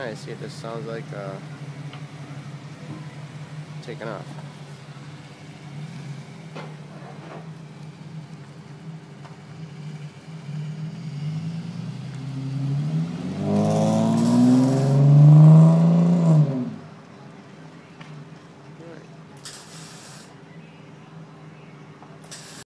I see it just sounds like uh, taking off.